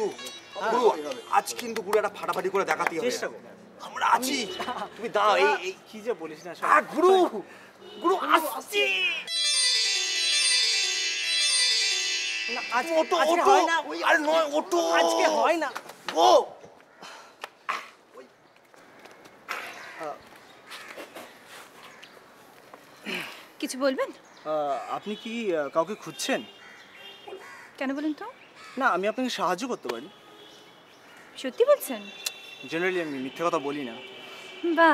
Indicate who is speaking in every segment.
Speaker 1: গুরু গুরু আজ কিন্তু গুরু একটা ফাটাফাটি করে দেখাতেই হবে। আমরা আছি। তুমি দাও এই এই
Speaker 2: কি যে বলিস না
Speaker 1: গুরু গুরু আসছি।
Speaker 2: না,
Speaker 1: ওটো ওটো
Speaker 2: হয় না।
Speaker 1: নয় ওটো
Speaker 2: আজকে হয় না।
Speaker 1: ও
Speaker 3: কিছু বলবেন?
Speaker 2: আহ, আপনি কি কাউকে খুঁজছেন?
Speaker 3: কেন বলেন তো?
Speaker 2: না আমি আপনাকে সাহায্য করতে পারি।
Speaker 3: সত্যি বলছেন?
Speaker 2: জেনারেলি আমি মিথ্যে কথা বলি না।
Speaker 3: বা।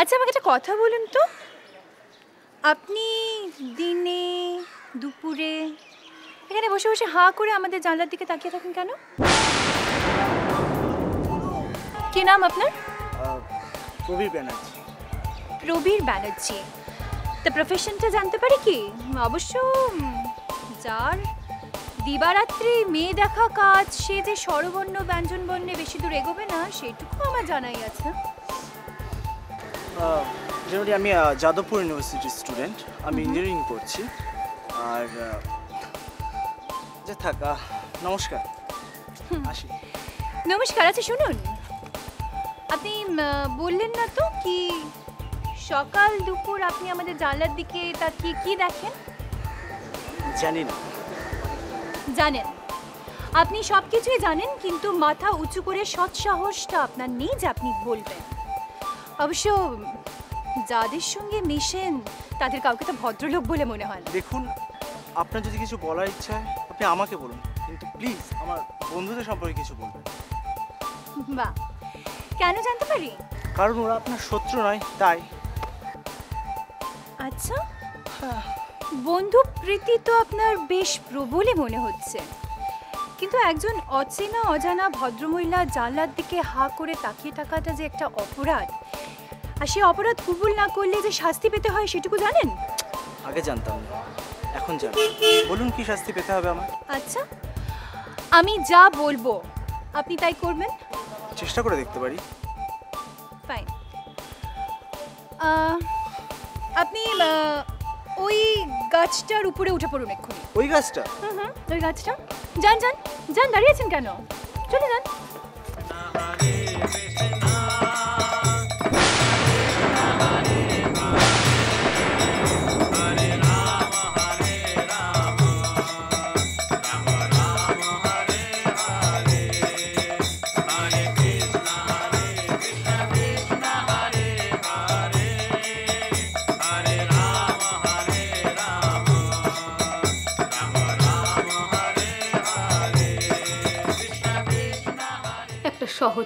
Speaker 3: আচ্ছা আমাকে একটা কথা বলুন তো। আপনি দিনে দুপুরে এখানে বসে বসে হাঁ করে আমাদের জানলার দিকে তাকিয়ে থাকেন কেন? কি নাম আপনার?
Speaker 2: প্রবীর ব্যানার্জি।
Speaker 3: প্রবীর ব্যানার্জি। তা প্রফেশনটা জানতে পারি কি? অবশ্য যার দিবারাত্রি মেয়ে দেখা কাজ সে যে স্বরবর্ণ ব্যঞ্জন বর্ণে বেশি দূর এগোবে না সেটুকু আমার জানাই আছে।
Speaker 2: জেনারেলি আমি যাদবপুর ইউনিভার্সিটির স্টুডেন্ট আমি ইঞ্জিনিয়ারিং করছি আর যে থাক নমস্কার। আসি।
Speaker 3: নমস্কার আচ্ছা শুনুন। আপনি বললেন না তো কি সকাল দুপুর আপনি আমাদের জানলার দিকে তা কি কি দেখেন?
Speaker 2: জানি না।
Speaker 3: জানেন। আপনি সব কিছুই জানেন কিন্তু মাথা উঁচু করে সৎসাহসটা আপনার নেই যে আপনি বলবেন। অবশ্য যাদের সঙ্গে মিশেন তাদের কাউকে তো ভদ্রলোক বলে মনে হয় না।
Speaker 2: দেখুন আপনার যদি কিছু বলার ইচ্ছা হয় আপনি আমাকে বলুন। কিন্তু প্লিজ আমার বন্ধুদের সম্পর্কে কিছু বলবেন।
Speaker 3: বা কেন জানতে পারি?
Speaker 2: কারণ ওরা আপনার শত্রু নয় তাই।
Speaker 3: আচ্ছা। বন্ধু প্রীতি তো আপনার বেশ প্রবলই মনে হচ্ছে। কিন্তু একজন অচেনা অজানা ভদ্রমহিলা জানলার দিকে হা করে তাকিয়ে থাকাটা যে একটা অপরাধ। আর সে অপরাধ কবুল না করলে যে শাস্তি পেতে হয় সেটুকু জানেন?
Speaker 2: আগে জানতাম না এখন জানি। বলুন কি শাস্তি পেতে হবে আমার
Speaker 3: আচ্ছা আমি যা বলব আপনি তাই করবেন?
Speaker 2: চেষ্টা করে দেখতে পারি।
Speaker 3: ফাইন আপনি ওই গাছটার উপরে উঠে পড়ুন এক্ষুনি।
Speaker 2: ওই গাছটা?
Speaker 3: হুম হুম ওই গাছটা। যান যান যান দাঁড়িয়েছেন কেন? চলে যান।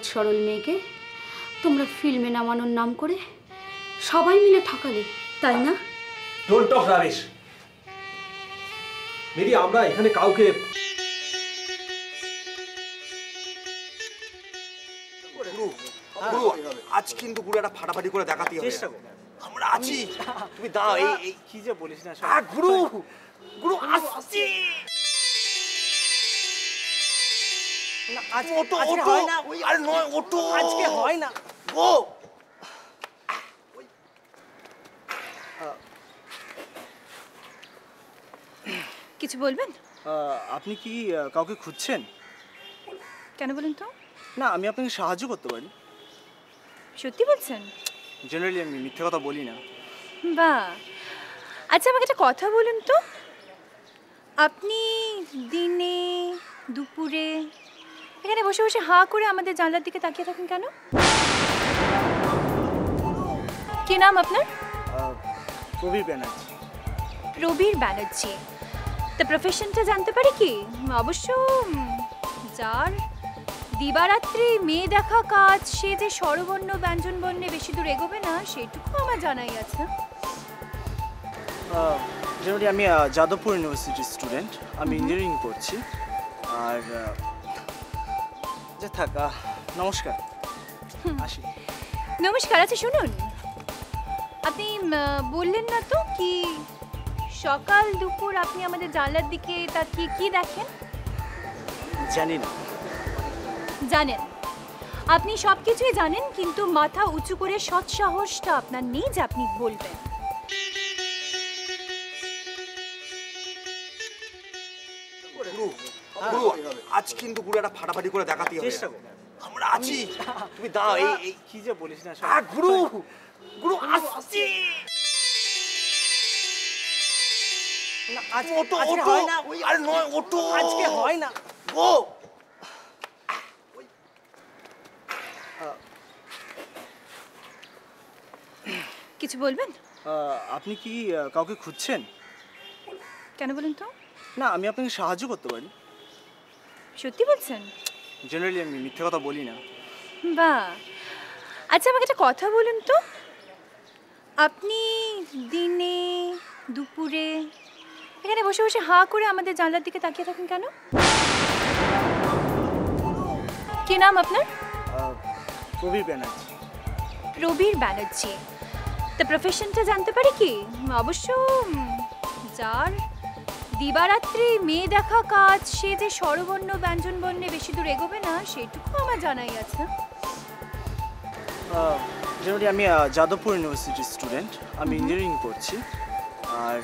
Speaker 4: সহজ সরল মেয়েকে তোমরা ফিল্মে নামানোর নাম করে সবাই মিলে ঠকালে তাই না?
Speaker 5: ডোন্ট টক রাবিশ মেরি আমরা এখানে কাউকে
Speaker 1: গুরু গুরু আজ কিন্তু গুরু একটা ফাটাফাটি করে দেখাতেই হবে। আমরা আছি। তুমি দাও এই
Speaker 2: কি যে বলিস না
Speaker 1: গুরু গুরু আসছি। ওটো ওটো
Speaker 2: হয় না।
Speaker 1: আরে নয় ওটো
Speaker 2: আজকে হয় না।
Speaker 1: ও!
Speaker 3: কিছু বলবেন?
Speaker 2: আপনি কি কাউকে খুঁজছেন?
Speaker 3: কেন বলুন তো?
Speaker 2: না আমি আপনাকে সাহায্য করতে পারি।
Speaker 3: সত্যি বলছেন?
Speaker 2: জেনারেলি আমি মিথ্যে কথা বলি না।
Speaker 3: বা। আচ্ছা আমাকে একটা কথা বলুন তো। আপনি দিনে দুপুরে এখানে বসে বসে হাঁ করে আমাদের জানলার দিকে তাকিয়ে থাকেন কেন? কি নাম আপনার?
Speaker 2: প্রবীর ব্যানার্জি।
Speaker 3: প্রবীর ব্যানার্জি। তা প্রফেশনটা জানতে পারি কি? অবশ্য যার দিবারাত্রি মেয়ে দেখা কাজ সে যে স্বরবর্ণ ব্যঞ্জন বর্ণে বেশি দূর এগোবে না সেটুকু আমার জানাই আছে।
Speaker 2: জেনারেলি আমি যাদবপুর ইউনিভার্সিটির স্টুডেন্ট আমি ইঞ্জিনিয়ারিং করছি আর যে থাক নমস্কার। আসি।
Speaker 3: নমস্কার আচ্ছা শুনুন। আপনি বললেন না তো কি সকাল দুপুর আপনি আমাদের জানলার দিকে তা কি কি দেখেন?
Speaker 2: জানি না।
Speaker 3: জানেন। আপনি সব কিছুই জানেন কিন্তু মাথা উঁচু করে সৎসাহসটা আপনার নেই যে আপনি বলবেন।
Speaker 1: গুরু গুরু আজ কিন্তু গুরু একটা ফাটাফাটি করে দেখাতে হবে। আমরা আছি। তুমি দাও এই
Speaker 2: কি যে বলিস না
Speaker 1: আ, গুরু। গুরু আসছি।
Speaker 2: আজকে
Speaker 1: ওটো ওটো
Speaker 2: হয় না।
Speaker 1: আরে নয় ওটো
Speaker 2: আজকে হয় না।
Speaker 1: ও
Speaker 3: কিছু বলবেন?
Speaker 2: আহ, আপনি কি কাউকে খুঁজছেন?
Speaker 3: কেন বলুন তো?
Speaker 2: না আমি আপনাকে সাহায্য করতে পারি।
Speaker 3: সত্যি বলছেন?
Speaker 2: জেনারেলি আমি মিথ্যে কথা বলি না।
Speaker 3: বা আচ্ছা আমাকে একটা কথা বলুন তো। আপনি দিনে দুপুরে এখানে বসে বসে হাঁ করে আমাদের জানলার দিকে তাকিয়ে থাকেন কেন? কি নাম আপনার?
Speaker 2: প্রবীর ব্যানার্জি।
Speaker 3: প্রবীর ব্যানার্জি। তা প্রফেশনটা জানতে পারি কি? অবশ্য যার দিবারাত্রি মেয়ে দেখা কাজ সে যে স্বরবর্ণ ব্যঞ্জন বর্ণে বেশি দূর এগোবে না সেটুকু আমার জানাই আছে।
Speaker 2: জেনারেলি আমি যাদবপুর ইউনিভার্সিটির স্টুডেন্ট আমি ইঞ্জিনিয়ারিং করছি আর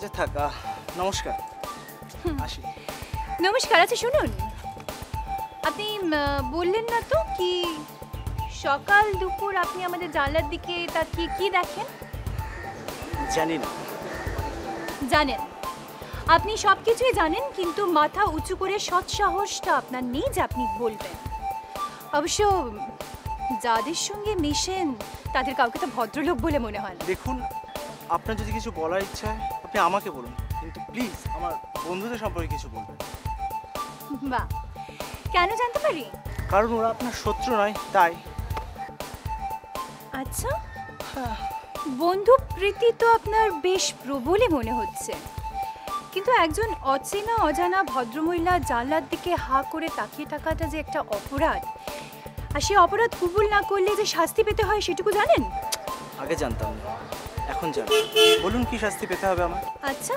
Speaker 2: যে থাক নমস্কার। আসি।
Speaker 3: নমস্কার আচ্ছা শুনুন। আপনি বললেন না তো কি সকাল দুপুর আপনি আমাদের জানলার দিকে তাকিয়ে কি দেখেন?
Speaker 2: জানি না।
Speaker 3: জানেন। আপনি সব কিছুই জানেন কিন্তু মাথা উঁচু করে সৎসাহসটা আপনার নেই যে আপনি বলবেন। অবশ্য যাদের সঙ্গে মিশেন তাদের কাউকে তো ভদ্রলোক বলে মনে হয় না।
Speaker 2: দেখুন আপনার যদি কিছু বলার ইচ্ছা হয় আপনি আমাকে বলুন। কিন্তু প্লিজ আমার বন্ধুদের সম্পর্কে কিছু বলবেন।
Speaker 3: বা কেন জানতে পারি?
Speaker 2: কারণ ওরা আপনার শত্রু নয় তাই।
Speaker 3: আচ্ছা। বন্ধু প্রীতি তো আপনার বেশ প্রবলই মনে হচ্ছে। কিন্তু একজন অচেনা অজানা ভদ্রমহিলা জানলার দিকে হা করে তাকিয়ে থাকাটা যে একটা অপরাধ। আর সে অপরাধ কবুল না করলে যে শাস্তি পেতে হয় সেটুকু জানেন?
Speaker 2: আগে জানতাম না এখন জানি। বলুন কি শাস্তি পেতে হবে আমার
Speaker 3: আচ্ছা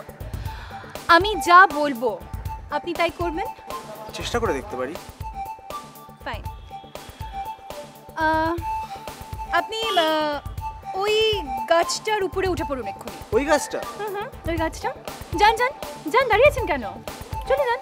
Speaker 3: আমি যা বলব আপনি তাই করবেন?
Speaker 2: চেষ্টা করে দেখতে পারি।
Speaker 3: ফাইন আপনি ওই গাছটার উপরে উঠে পড়ুন এক্ষুনি।
Speaker 2: ওই গাছটা?
Speaker 3: হুম হুম ওই গাছটা। যান যান যান দাঁড়িয়েছেন কেন? চলে যান।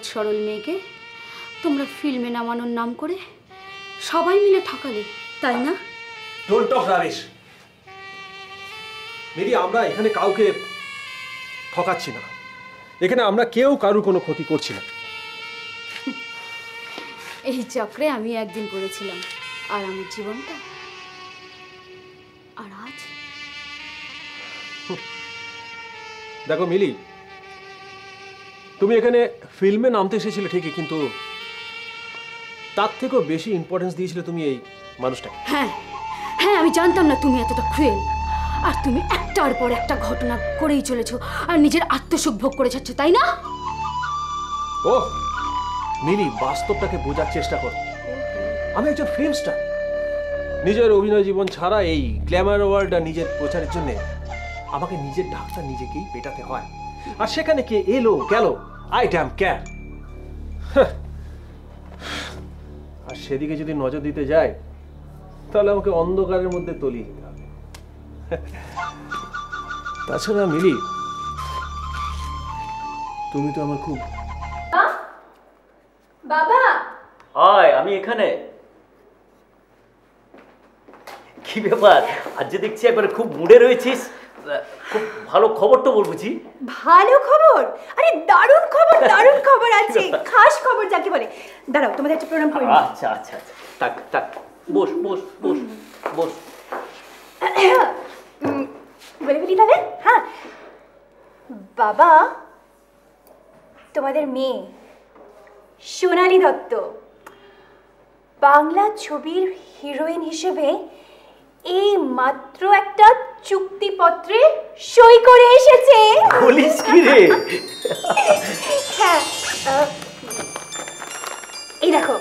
Speaker 4: সহজ সরল মেয়েকে তোমরা ফিল্মে নামানোর নাম করে সবাই মিলে ঠকালে তাই না?
Speaker 5: ডোন্ট টক রাবিশ মেরি আমরা এখানে কাউকে ঠকাচ্ছি না। এখানে আমরা কেউ কারুর কোনো ক্ষতি করছি না।
Speaker 4: এই চক্রে আমি একদিন পড়েছিলাম আর আমার জীবনটা আর আজ?
Speaker 5: দেখো মিলি তুমি এখানে ফিল্মে নামতে এসেছিলে ঠিকই কিন্তু তার থেকেও বেশি ইম্পর্টেন্স দিয়েছিলে তুমি এই মানুষটাকে।
Speaker 4: হ্যাঁ হ্যাঁ আমি জানতাম না তুমি এতটা ক্রুয়েল আর তুমি একটার পর একটা ঘটনা করেই চলেছো আর নিজের আত্মসুখ ভোগ করে যাচ্ছ তাই না?
Speaker 5: ও মিলি বাস্তবটাকে বোঝার চেষ্টা করো। আমি একজন ফিল্ম স্টার নিজের অভিনয় জীবন ছাড়া এই গ্ল্যামার ওয়ার্ল্ড আর নিজের প্রচারের জন্য আমাকে নিজের ডাকটা নিজেকেই পেটাতে হয়। আর সেখানে কে এলো গেল? আই ড্যাম ক্যার আর সেদিকে যদি নজর দিতে যায় তাহলে আমাকে অন্ধকারের মধ্যে তলিয়ে দিতে হবে। তাছাড়া মিলি তুমি তো আমার খুব
Speaker 3: বাবা?
Speaker 6: হয় আমি এখানে। কি ব্যাপার? আজ যে দেখছি একবারে খুব মুডে রয়েছিস। খুব ভালো খবর তো বলব জি।
Speaker 3: ভালো খবর? আরে দারুণ খবর দারুণ খবর আছে। খাস খবর যাকে বলে। দাঁড়াও তোমাদের একটা করে।
Speaker 6: আচ্ছা আচ্ছা আচ্ছা। থাক থাক। বস বস বস বস।
Speaker 3: বলে তাহলে? হ্যাঁ। বাবা তোমাদের মেয়ে সোনালি দত্ত। বাংলা ছবির হিরোইন হিসেবে এই মাত্র একটা চুক্তিপত্রে সই করে এসেছে।
Speaker 6: বলিস কি রে?
Speaker 4: হ্যাঁ এই দেখো।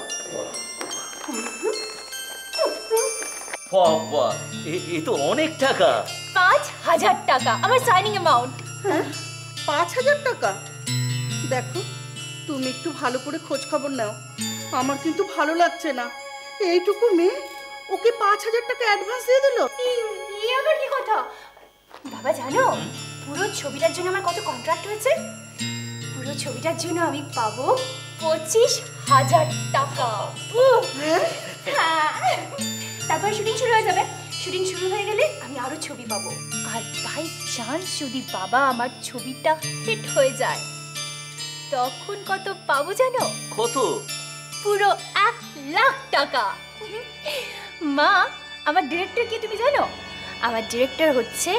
Speaker 6: বাবা এ- এ তো অনেক টাকা।
Speaker 3: পাঁচ হাজার টাকা আমার সাইনিং অ্যামাউন্ট
Speaker 7: পাঁচ হাজার টাকা? দেখো তুমি একটু ভালো করে খোঁজ খবর নাও। আমার কিন্তু ভালো লাগছে না। এইটুকু মেয়ে ওকে পাঁচ হাজার টাকা অ্যাডভান্স দিয়ে দিল?
Speaker 3: আবার কি কথা? বাবা জানো পুরো ছবিটার জন্য আমার কত কন্ট্রাক্ট হয়েছে? পুরো ছবিটার জন্য আমি পাবো পঁচিশ হাজার টাকা। উফ! হ্যাঁ। তারপর শুটিং শুরু হয়ে যাবে। শুটিং শুরু হয়ে গেলে আমি আরও ছবি পাবো। আর বাই চান্স যদি বাবা আমার ছবিটা হিট হয়ে যায় তখন কত পাবো জানো?
Speaker 6: কত?
Speaker 3: পুরো এক লাখ টাকা। মা আমার ডিরেক্টর কি তুমি জানো? আমার ডিরেক্টর হচ্ছে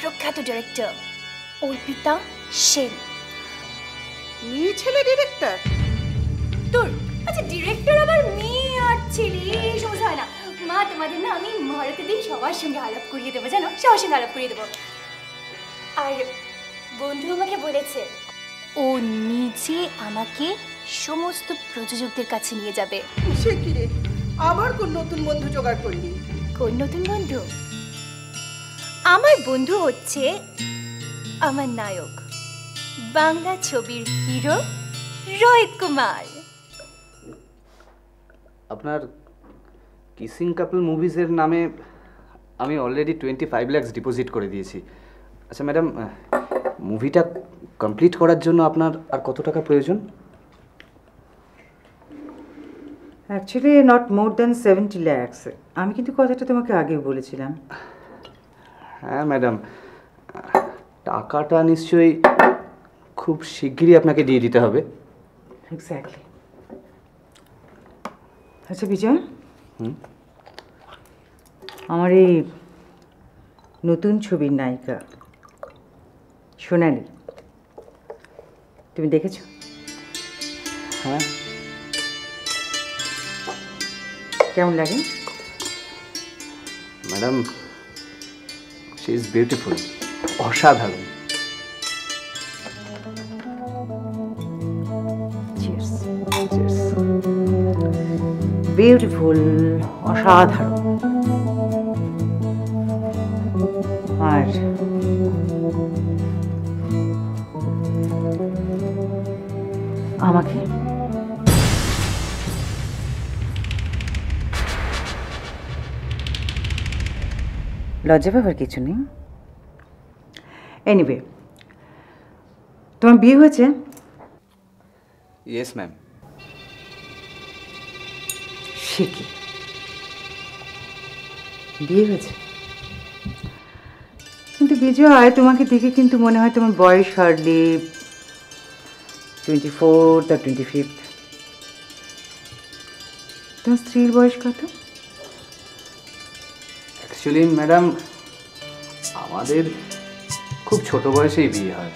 Speaker 3: প্রখ্যাত ডিরেক্টর অর্পিতা সেন।
Speaker 7: মেয়ে ছেলে ডিরেক্টর
Speaker 3: তোর আচ্ছা ডিরেক্টর আবার মেয়ে আর ছেলে এই সমস্যা হয় না। মা তোমাদের না আমি মহারতের দিন সবার সঙ্গে আলাপ করিয়ে দেবো জানো? সবার সঙ্গে আলাপ করিয়ে দেবো। আর বন্ধু আমাকে বলেছে ও নিজে আমাকে সমস্ত প্রযোজকদের কাছে নিয়ে যাবে।
Speaker 7: সে কি রে? আবার কোন নতুন বন্ধু জোগাড় করলি?
Speaker 3: কোন নতুন বন্ধু? আমার বন্ধু হচ্ছে আমার নায়ক বাংলা ছবির হিরো রোহিত কুমার।
Speaker 8: আপনার কিসিং কাপল মুভিজের নামে আমি already twenty five lakhs deposit করে দিয়েছি। আচ্ছা ম্যাডাম মুভিটা কমপ্লিট করার জন্য আপনার আর কত টাকা প্রয়োজন?
Speaker 9: Actually not more than seventy lakhs আমি কিন্তু কথাটা তোমাকে আগেও বলেছিলাম।
Speaker 8: হ্যাঁ ম্যাডাম টাকাটা নিশ্চয়ই খুব শিগগিরই আপনাকে দিয়ে দিতে হবে।
Speaker 9: এক্স্যাক্টলি আচ্ছা বিজয় আমার এই নতুন ছবির নায়িকা সোনালি। তুমি দেখেছ?
Speaker 8: হ্যাঁ।
Speaker 9: কেমন লাগে?
Speaker 8: ম্যাডাম শি ইজ বিউটিফুল অসাধারণ।
Speaker 9: বিউটিফুল অসাধারণ। আর আমাকে লজ্জা পাবার কিছু নেই। এনিওয়ে তোমার বিয়ে হয়েছে?
Speaker 8: ইয়েস ম্যাম
Speaker 9: সে কি? বিয়ে হয়েছে? কিন্তু বিজয় তোমাকে দেখে কিন্তু মনে হয় তোমার বয়স হার্ডলি টোয়েন্টি ফোর্থ আর টোয়েন্টি ফিফথ তোমার স্ত্রীর বয়স কত?
Speaker 8: অ্যাকচুয়ালি ম্যাডাম আমাদের খুব ছোট বয়সেই বিয়ে হয়।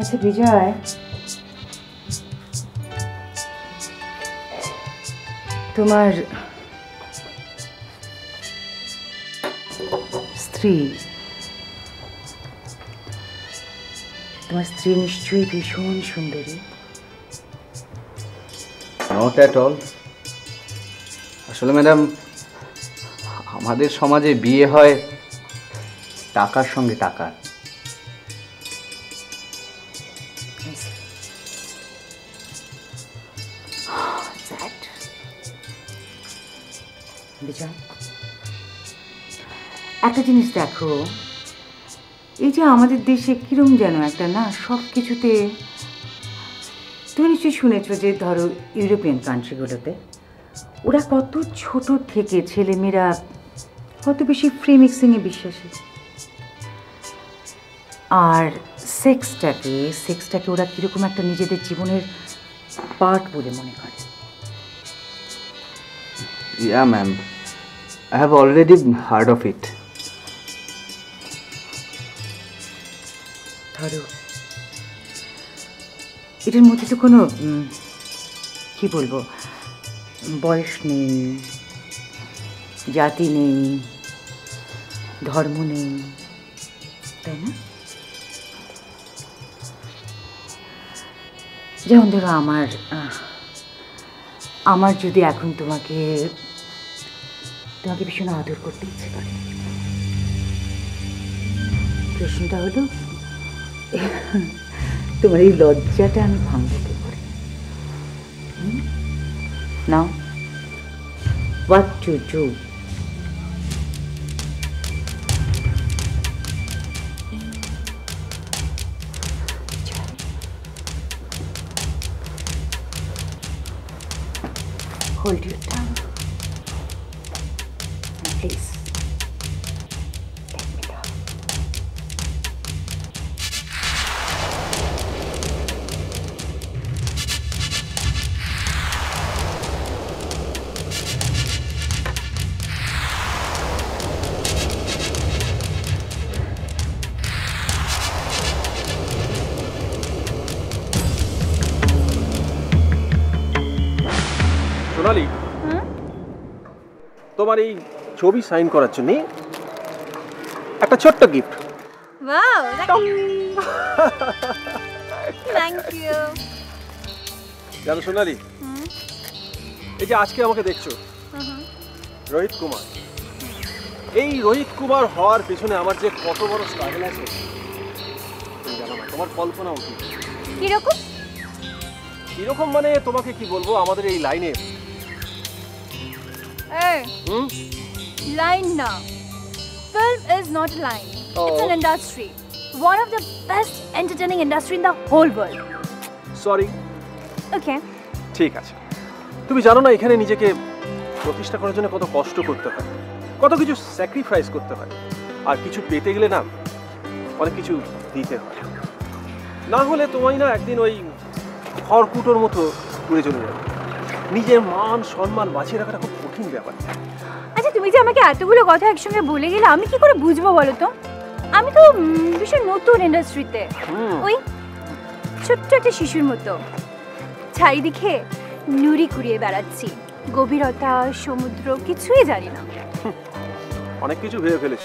Speaker 9: আচ্ছা বিজয়। তোমার স্ত্রী তোমার স্ত্রী নিশ্চয়ই ভীষণ সুন্দরী।
Speaker 8: নট অ্যাট অল আসলে ম্যাডাম আমাদের সমাজে বিয়ে হয় টাকার সঙ্গে টাকার।
Speaker 9: বিজয় একটা জিনিস দেখো। এই যে আমাদের দেশে কিরম যেন একটা, না? সব কিছুতে তুমি নিশ্চয়ই শুনেছো যে ধরো ইউরোপিয়ান কান্ট্রিগুলোতে ওরা কত ছোট থেকে ছেলেমেয়েরা কত বেশি ফ্রি মিক্সিংয়ে বিশ্বাসী। আর সেক্সটাকে সেক্সটাকে ওরা কীরকম একটা নিজেদের জীবনের পার্ট বলে মনে করে।
Speaker 8: Yeah ma'am I have already heard of it
Speaker 9: ধরো। এটার মধ্যে তো কোনো কি বলব, বয়স নেই, জাতি নেই, ধর্ম নেই, তাই না? যেমন ধরো আমার আমার যদি এখন তোমাকে তোমাকে ভীষণ আদর করতে ইচ্ছে করে। প্রশ্নটা হলো তোমার এই লজ্জাটা আমি ভাঙবো কি করে নাও what to do? Hold your
Speaker 5: তোমার এই ছবি সাইন করার জন্য একটা ছোট্ট গিফট
Speaker 3: ওয়াও থ্যাংক ইউ
Speaker 5: জানো সোনালি। এই যে আজকে আমাকে দেখছ রোহিত কুমার। এই রোহিত কুমার হওয়ার পেছনে আমার যে কত বড় স্ট্রাগল আছে তুমি জানো না তোমার কল্পনা উঠি
Speaker 3: কীরকম?
Speaker 5: এরকম মানে তোমাকে কি বলব আমাদের এই লাইনে
Speaker 3: এই
Speaker 5: হুম
Speaker 3: line now. Film is not a line. Oh. It's an industry. One of the best entertaining industry in the whole world.
Speaker 5: Sorry
Speaker 3: Okay.
Speaker 5: ঠিক আছে তুমি জানো না এখানে নিজেকে প্রতিষ্ঠা করার জন্য কত কষ্ট করতে হয় কত কিছু স্যাক্রিফাইস করতে হয় আর কিছু পেতে গেলে না অনেক কিছু দিতে হয় না হলে তোমায় না একদিন ওই খড়কুটোর মতো উড়ে চলে যাবে নিজের মান সম্মান বাঁচিয়ে রাখাটা খুব কঠিন ব্যাপার।
Speaker 3: আচ্ছা তুমি যে আমাকে এতগুলো কথা একসঙ্গে বলে গেলে আমি কি করে বুঝব বলো তো? আমি তো ভীষণ নতুন ইন্ডাস্ট্রিতে ওই ছোট্ট একটা শিশুর মতো। চারিদিকে নুড়ি কুড়িয়ে বেড়াচ্ছি। গভীরতা সমুদ্র কিছুই জানি না।
Speaker 5: অনেক কিছু ভেবে ফেলেছি।